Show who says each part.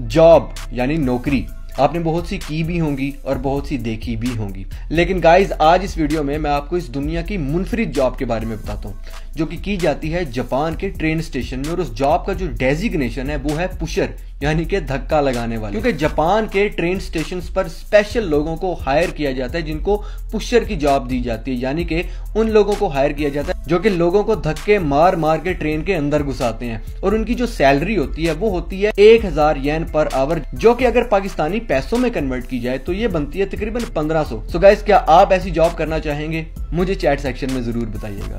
Speaker 1: Job यानी नौकरी। आपने बहुत सी की भी होंगी और बहुत सी देखी भी होंगी। लेकिन गाइज़ आज इस वीडियो में मैं आपको इस दुनिया की मुनफरिद जॉब के बारे में बताता हूँ, जो कि की जाती है जापान के ट्रेन स्टेशन में और उस जॉब का जो डेजिग्नेशन है, वो है पुशर यानी कि धक्का लगाने वाले। क्योंकि जापान के ट्रेन स्टेशन पर स्पेशल लोगों को हायर किया जाता है, जिनको पुशर की जॉब दी जाती है, यानी कि उन लोगों को हायर किया जाता है, जो कि लोगों को धक्के मार मार के ट्रेन के अंदर घुसाते हैं। और उनकी जो सैलरी होती है, वो होती है एक हज़ार येन पर आवर जो कि अगर पाकिस्तानी पैसों में कन्वर्ट की जाए तो ये बनती है तकरीबन पंद्रह सौ। सो गाइस क्या आप ऐसी जॉब करना चाहेंगे? मुझे चैट सेक्शन में ज़रूर बताइएगा।